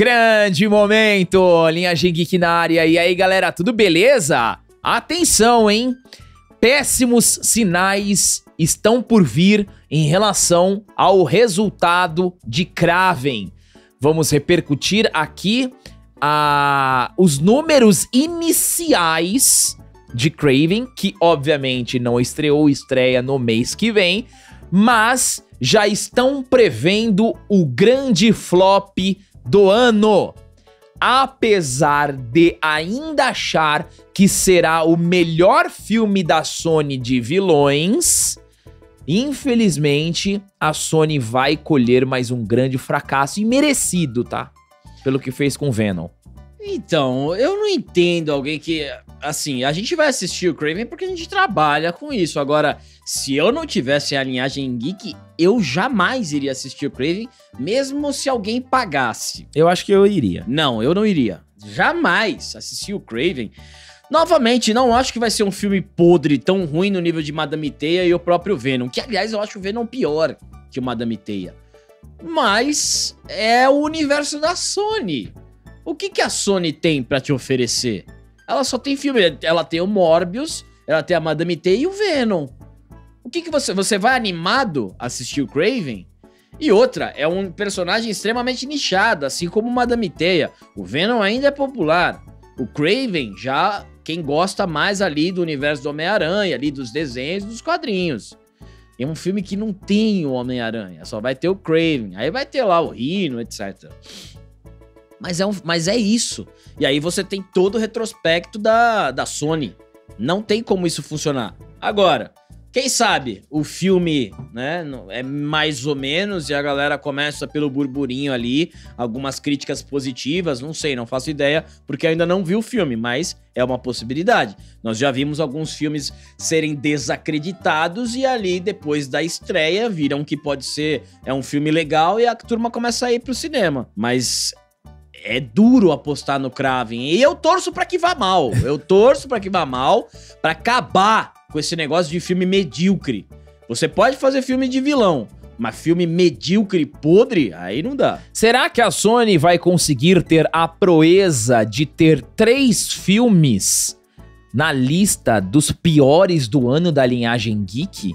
Grande momento, linhagem geek na área. E aí, galera, tudo beleza? Atenção, hein? Péssimos sinais estão por vir em relação ao resultado de Kraven. Vamos repercutir aqui a, os números iniciais de Craven, que obviamente não estreou, estreia no mês que vem, mas já estão prevendo o grande flop do ano. Apesar de ainda achar que será o melhor filme da Sony de vilões, infelizmente a Sony vai colher mais um grande fracasso e merecido, tá? Pelo que fez com Venom. Então, eu não entendo alguém que. Assim, a gente vai assistir o Craven porque a gente trabalha com isso. Agora, se eu não tivesse a linhagem geek, eu jamais iria assistir o Craven, mesmo se alguém pagasse. Eu acho que eu iria. Não, eu não iria. Jamais assistir o Craven. Novamente, não acho que vai ser um filme podre, tão ruim no nível de Madame Teia e o próprio Venom. Que, aliás, eu acho o Venom pior que o Madame Teia. Mas é o universo da Sony. O que, que a Sony tem para te oferecer? Ela só tem filme. Ela tem o Morbius, ela tem a Madame T e o Venom. O que, que você. Você vai animado assistir o Craven? E outra, é um personagem extremamente nichado, assim como Madame Teia. O Venom ainda é popular. O Craven já quem gosta mais ali do universo do Homem-Aranha, ali dos desenhos, dos quadrinhos. É um filme que não tem o Homem-Aranha, só vai ter o Craven. Aí vai ter lá o Rino, etc. Mas é, um, mas é isso. E aí você tem todo o retrospecto da, da Sony. Não tem como isso funcionar. Agora, quem sabe o filme, né, é mais ou menos e a galera começa pelo burburinho ali, algumas críticas positivas, não sei, não faço ideia, porque ainda não vi o filme, mas é uma possibilidade. Nós já vimos alguns filmes serem desacreditados e ali depois da estreia viram que pode ser é um filme legal e a turma começa a ir pro cinema. Mas é duro apostar no Kraven. E eu torço para que vá mal. Eu torço para que vá mal, para acabar com esse negócio de filme medíocre. Você pode fazer filme de vilão, mas filme medíocre, podre, aí não dá. Será que a Sony vai conseguir ter a proeza de ter três filmes na lista dos piores do ano da linhagem geek?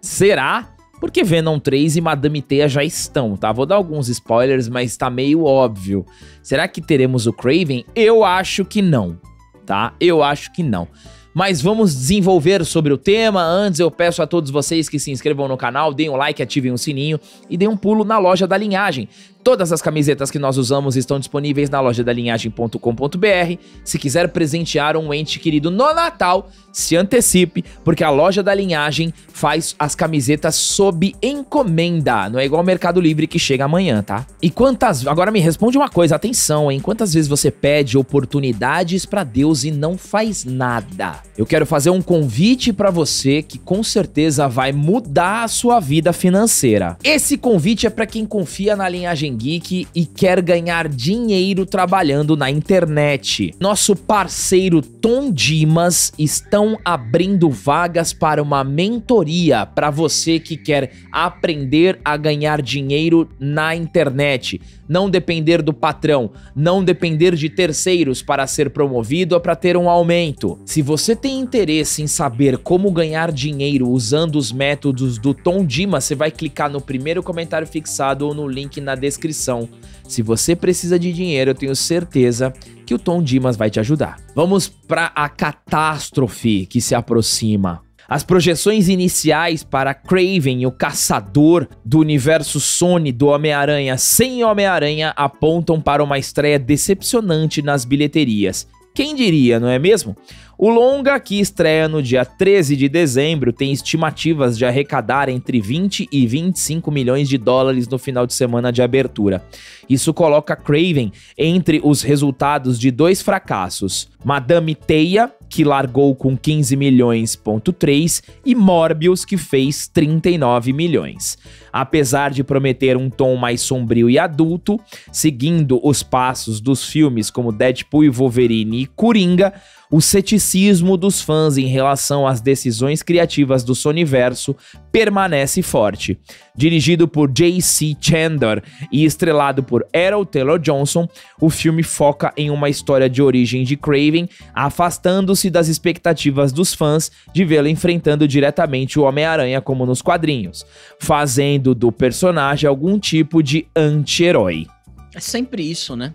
Será? Porque Venom 3 e Madame Teia já estão, tá? Vou dar alguns spoilers, mas tá meio óbvio. Será que teremos o Craven? Eu acho que não, tá? Eu acho que não mas vamos desenvolver sobre o tema. Antes, eu peço a todos vocês que se inscrevam no canal, deem um like, ativem o sininho e deem um pulo na loja da linhagem. Todas as camisetas que nós usamos estão disponíveis na loja da linhagem.com.br. Se quiser presentear um ente querido no Natal, se antecipe, porque a loja da linhagem faz as camisetas sob encomenda. Não é igual ao Mercado Livre que chega amanhã, tá? E quantas. Agora me responde uma coisa, atenção, hein? Quantas vezes você pede oportunidades para Deus e não faz nada? Eu quero fazer um convite para você que com certeza vai mudar a sua vida financeira. Esse convite é para quem confia na linhagem Geek e quer ganhar dinheiro trabalhando na internet. Nosso parceiro Tom Dimas estão abrindo vagas para uma mentoria para você que quer aprender a ganhar dinheiro na internet não depender do patrão, não depender de terceiros para ser promovido ou para ter um aumento. Se você tem interesse em saber como ganhar dinheiro usando os métodos do Tom Dimas, você vai clicar no primeiro comentário fixado ou no link na descrição. Se você precisa de dinheiro, eu tenho certeza que o Tom Dimas vai te ajudar. Vamos para a catástrofe que se aproxima. As projeções iniciais para Craven, o caçador do universo Sony do Homem-Aranha sem Homem-Aranha, apontam para uma estreia decepcionante nas bilheterias. Quem diria, não é mesmo? O longa, que estreia no dia 13 de dezembro, tem estimativas de arrecadar entre 20 e 25 milhões de dólares no final de semana de abertura. Isso coloca Craven entre os resultados de dois fracassos: Madame Teia que largou com 15 milhões,3 e Morbius, que fez 39 milhões. Apesar de prometer um tom mais sombrio e adulto, seguindo os passos dos filmes como Deadpool e Wolverine e Coringa, o ceticismo dos fãs em relação às decisões criativas do Sonyverso permanece forte. Dirigido por J.C. Chandler e estrelado por Errol Taylor Johnson, o filme foca em uma história de origem de Craven, afastando-se das expectativas dos fãs de vê-lo enfrentando diretamente o Homem-Aranha como nos quadrinhos, fazendo do personagem algum tipo de anti-herói. É sempre isso, né?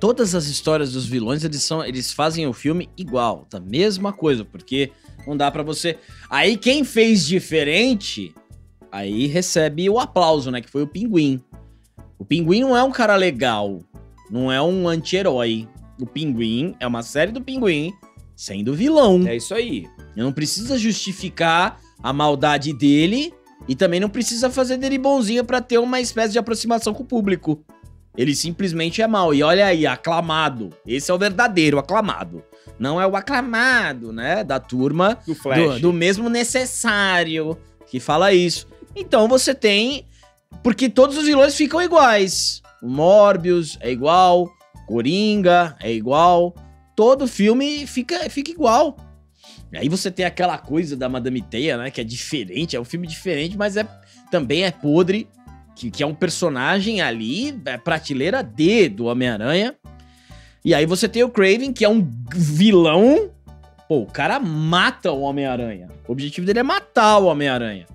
Todas as histórias dos vilões, eles são, eles fazem o filme igual, tá? Mesma coisa, porque não dá para você. Aí quem fez diferente, aí recebe o aplauso, né, que foi o Pinguim. O Pinguim não é um cara legal, não é um anti-herói. O Pinguim é uma série do Pinguim sendo vilão. É isso aí. Não precisa justificar a maldade dele e também não precisa fazer dele bonzinho para ter uma espécie de aproximação com o público. Ele simplesmente é mal. E olha aí, aclamado. Esse é o verdadeiro aclamado. Não é o aclamado, né? Da turma do, do, do mesmo necessário que fala isso. Então você tem. Porque todos os vilões ficam iguais. O Morbius é igual. Coringa é igual. Todo filme fica, fica igual. E aí você tem aquela coisa da Madame Teia, né? Que é diferente, é um filme diferente, mas é também é podre que, que é um personagem ali, é prateleira D do Homem-Aranha. E aí você tem o Craven, que é um vilão. Pô, o cara mata o Homem-Aranha. O objetivo dele é matar o Homem-Aranha.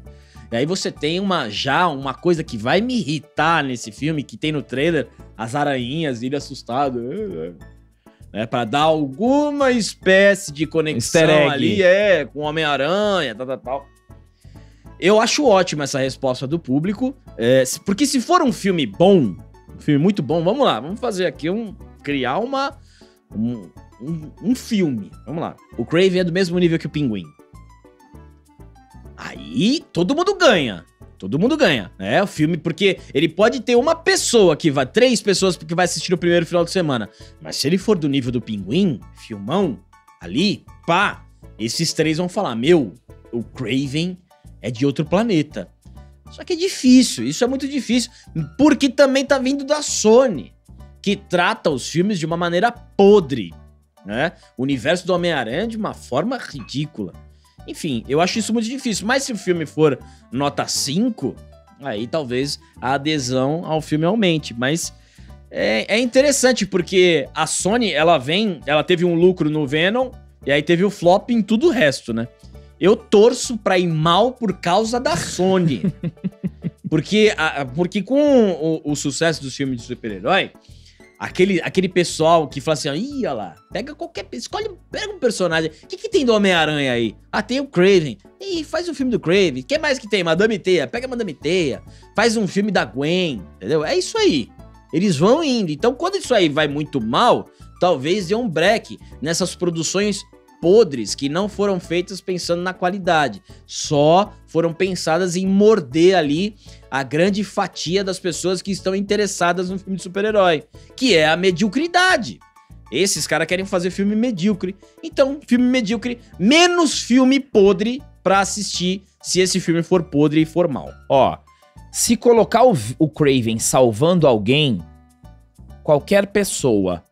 E aí você tem uma já uma coisa que vai me irritar nesse filme, que tem no trailer, as aranhinhas, ele assustado. É, para dar alguma espécie de conexão ali, é, com o Homem-Aranha, tal, tal, tal. Eu acho ótima essa resposta do público, é, porque se for um filme bom, um filme muito bom, vamos lá, vamos fazer aqui um. criar uma. Um, um, um filme. Vamos lá. O Craven é do mesmo nível que o Pinguim. Aí todo mundo ganha. Todo mundo ganha, né? O filme, porque ele pode ter uma pessoa que vai, três pessoas que vai assistir o primeiro final de semana. Mas se ele for do nível do Pinguim, filmão, ali, pá, esses três vão falar: Meu, o Craven é de outro planeta. Só que é difícil, isso é muito difícil, porque também tá vindo da Sony, que trata os filmes de uma maneira podre, né? O universo do Homem-Aranha de uma forma ridícula. Enfim, eu acho isso muito difícil, mas se o filme for nota 5, aí talvez a adesão ao filme aumente, mas é, é interessante porque a Sony, ela vem, ela teve um lucro no Venom e aí teve o flop em tudo o resto, né? Eu torço pra ir mal por causa da Sony. porque, a, porque com o, o, sucesso dos filmes de super-herói, aquele, aquele pessoal que fala assim, ih, olha lá, pega qualquer. Escolhe, pega um personagem. O que, que tem do Homem-Aranha aí? Ah, tem o Craven. Ih, faz um filme do Craven. O que mais que tem? Madame Teia. Pega Madame Teia. Faz um filme da Gwen. Entendeu? É isso aí. Eles vão indo. Então, quando isso aí vai muito mal, talvez dê um break nessas produções podres que não foram feitas pensando na qualidade, só foram pensadas em morder ali a grande fatia das pessoas que estão interessadas no filme de super-herói, que é a mediocridade. Esses caras querem fazer filme medíocre. Então, filme medíocre, menos filme podre para assistir se esse filme for podre e for mal. Ó, se colocar o, o Craven salvando alguém, qualquer pessoa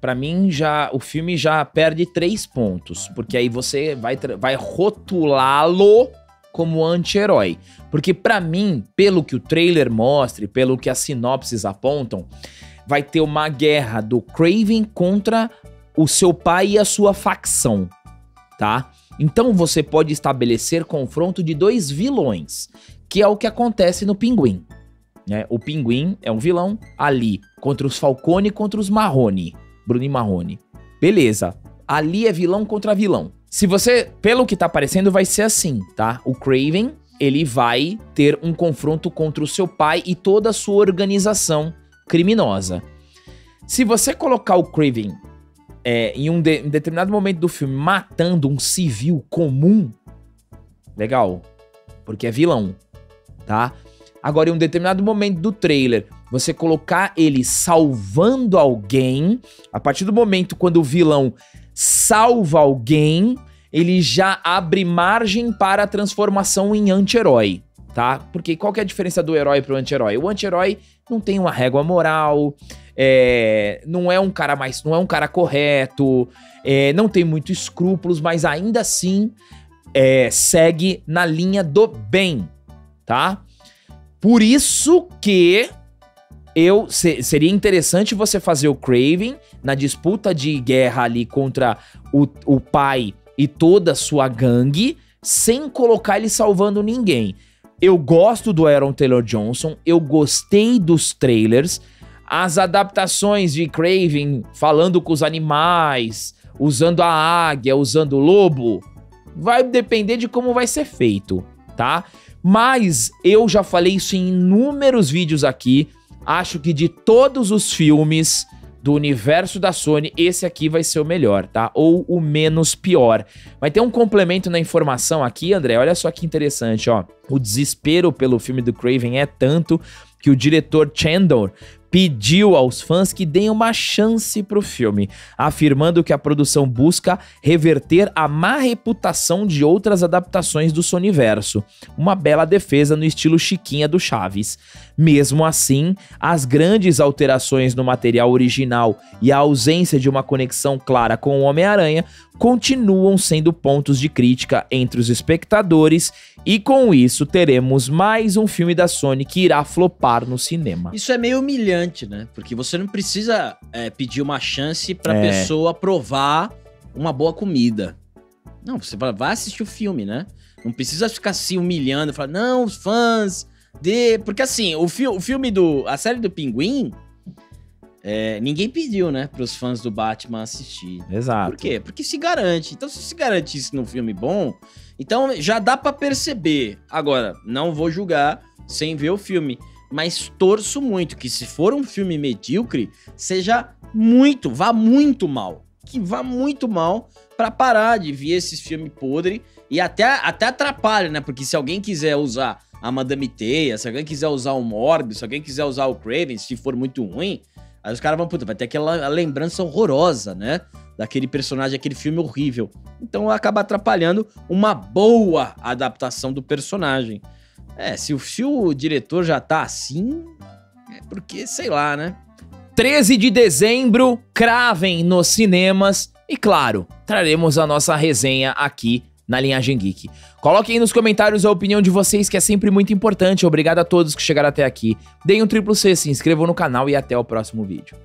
para mim já o filme já perde três pontos, porque aí você vai, vai rotulá-lo como anti-herói. Porque para mim, pelo que o trailer mostra, pelo que as sinopses apontam, vai ter uma guerra do Craven contra o seu pai e a sua facção, tá? Então você pode estabelecer confronto de dois vilões, que é o que acontece no Pinguim. Né? O Pinguim é um vilão ali contra os Falcone e contra os Marrone. Bruno e Marrone. Beleza. Ali é vilão contra vilão. Se você, pelo que tá parecendo, vai ser assim, tá? O Craven, ele vai ter um confronto contra o seu pai e toda a sua organização criminosa. Se você colocar o Craven é, em um, de, determinado momento do filme matando um civil comum, legal, porque é vilão, tá? Agora, em um determinado momento do trailer, você colocar ele salvando alguém, a partir do momento quando o vilão salva alguém, ele já abre margem para a transformação em anti-herói, tá? Porque qual que é a diferença do herói pro anti-herói? O anti-herói não tem uma régua moral, é, não é um cara mais, não é um cara correto, é, não tem muito escrúpulos, mas ainda assim é, segue na linha do bem, tá? Por isso que eu se, seria interessante você fazer o Craven na disputa de guerra ali contra o, o pai e toda a sua gangue, sem colocar ele salvando ninguém. Eu gosto do Aaron Taylor Johnson, eu gostei dos trailers, as adaptações de Craven falando com os animais, usando a águia, usando o lobo, vai depender de como vai ser feito, tá? Mas eu já falei isso em inúmeros vídeos aqui. Acho que de todos os filmes do universo da Sony, esse aqui vai ser o melhor, tá? Ou o menos pior. Vai ter um complemento na informação aqui, André. Olha só que interessante, ó. O desespero pelo filme do Craven é tanto que o diretor Chandler pediu aos fãs que deem uma chance pro filme, afirmando que a produção busca reverter a má reputação de outras adaptações do Soniverso. Uma bela defesa no estilo Chiquinha do Chaves. Mesmo assim, as grandes alterações no material original e a ausência de uma conexão clara com o Homem-Aranha continuam sendo pontos de crítica entre os espectadores e com isso teremos mais um filme da Sony que irá flopar no cinema. Isso é meio humilhante, né? Porque você não precisa é, pedir uma chance pra É. pessoa provar uma boa comida. Não, você vai assistir o filme, né? Não precisa ficar se humilhando e falar, não, os fãs de. Porque assim, o, fi o filme do. A série do Pinguim. é, ninguém pediu, né, pros fãs do Batman assistir. Exato. Por quê? Porque se garante. Então, se se garantisse num filme bom, então já dá pra perceber. Agora, não vou julgar sem ver o filme, mas torço muito que se for um filme medíocre, seja muito, vá muito mal. Que vá muito mal pra parar de ver esses filmes podre e até, até atrapalha, né? Porque se alguém quiser usar a Madame Teia, se alguém quiser usar o Morbius, se alguém quiser usar o Craven, se for muito ruim, aí os caras vão, puta, vai ter aquela lembrança horrorosa, né? daquele personagem, aquele filme horrível. Então acaba atrapalhando uma boa adaptação do personagem. É, se o, se o diretor já tá assim, é porque, sei lá, né? 13 de dezembro, cravem nos cinemas e, claro, traremos a nossa resenha aqui na Linhagem Geek. Coloquem aí nos comentários a opinião de vocês, que é sempre muito importante. Obrigado a todos que chegaram até aqui. Deem um triplo C, se inscrevam no canal e até o próximo vídeo.